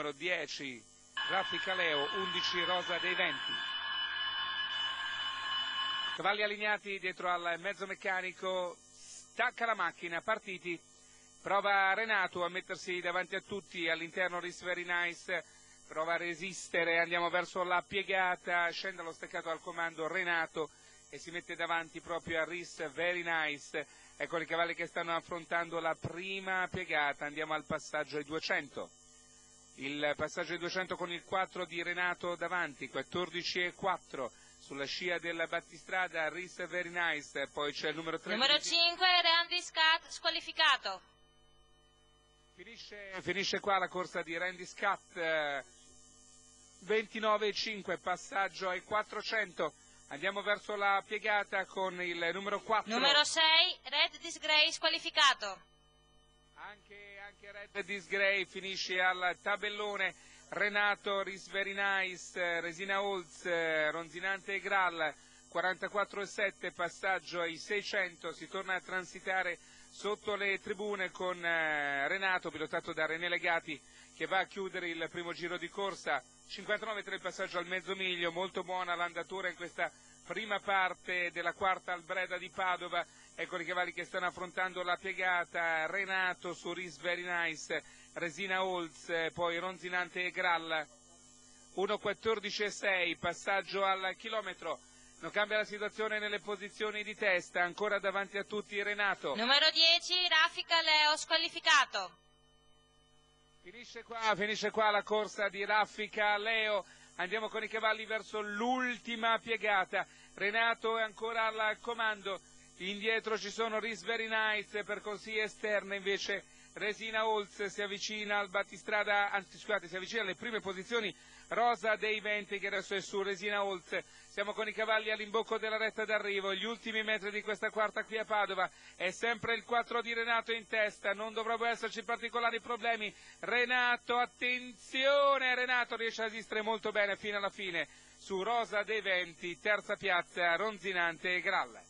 numero 10 Raffi Caleo, 11 Rosa dei Venti. Cavalli allineati dietro al mezzo meccanico, stacca la macchina, partiti. Prova Renato a mettersi davanti a tutti all'interno Riss Very Nice, prova a resistere, andiamo verso la piegata, scende allo staccato al comando Renato e si mette davanti proprio a Riss Very Nice. Ecco i cavalli che stanno affrontando la prima piegata, andiamo al passaggio ai 200 il passaggio ai 200 con il 4 di Renato davanti, 14 e 4 sulla scia del battistrada, Riss Very Nice, poi c'è il numero 3. Numero 5, Randy Scott, squalificato. Finisce, finisce qua la corsa di Randy Scott, 29 e 5, passaggio ai 400. Andiamo verso la piegata con il numero 4. Numero 6, Red Disgrace, squalificato. Anche, anche Red Disgray finisce al tabellone. Renato Risveri Nice, Resina Holz, Ronzinante e Gral, 44 e 7, passaggio ai 600, si torna a transitare sotto le tribune con Renato, pilotato da René Legati, che va a chiudere il primo giro di corsa. 59 3 il passaggio al mezzo miglio, molto buona l'andatura in questa prima parte della quarta al Breda di Padova. Ecco i cavalli che stanno affrontando la piegata, Renato su Ris Very Nice, Resina Holz, poi Ronzinante e Grall. 1.14 e 6, passaggio al chilometro. Non cambia la situazione nelle posizioni di testa, ancora davanti a tutti Renato. Numero 10, Raffica Leo, squalificato. Finisce qua, finisce qua la corsa di Raffica Leo. Andiamo con i cavalli verso l'ultima piegata. Renato è ancora al comando. Indietro ci sono Riss Very Nice per corsie esterne, invece Resina Holz si avvicina al battistrada, anzi scusate, si avvicina alle prime posizioni Rosa dei Venti che adesso è su Resina Holz. Siamo con i cavalli all'imbocco della retta d'arrivo, gli ultimi metri di questa quarta qui a Padova. È sempre il 4 di Renato in testa, non dovrebbero esserci particolari problemi. Renato, attenzione, Renato riesce a resistere molto bene fino alla fine su Rosa dei Venti, terza piazza, Ronzinante e Gralla.